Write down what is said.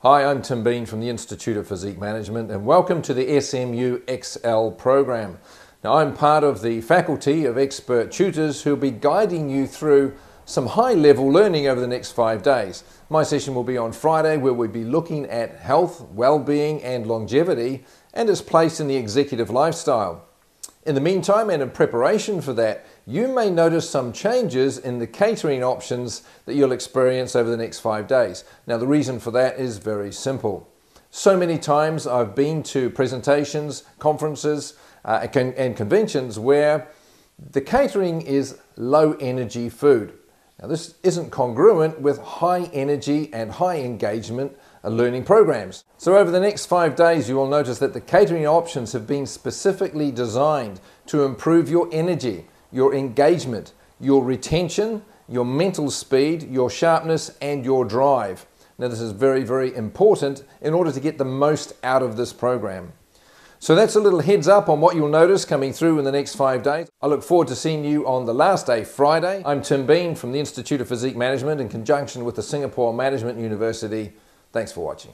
Hi, I'm Tim Bean from the Institute of Physique Management and welcome to the SMU XL program. Now, I'm part of the faculty of expert tutors who'll be guiding you through some high level learning over the next five days. My session will be on Friday where we'll be looking at health, well-being and longevity and its place in the executive lifestyle. In the meantime and in preparation for that, you may notice some changes in the catering options that you'll experience over the next five days. Now the reason for that is very simple. So many times I've been to presentations, conferences uh, and conventions where the catering is low energy food. Now this isn't congruent with high energy and high engagement learning programs. So over the next five days, you will notice that the catering options have been specifically designed to improve your energy, your engagement, your retention, your mental speed, your sharpness, and your drive. Now, this is very, very important in order to get the most out of this program. So that's a little heads up on what you'll notice coming through in the next five days. I look forward to seeing you on the last day, Friday. I'm Tim Bean from the Institute of Physique Management in conjunction with the Singapore Management University. Thanks for watching.